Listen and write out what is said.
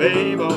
babe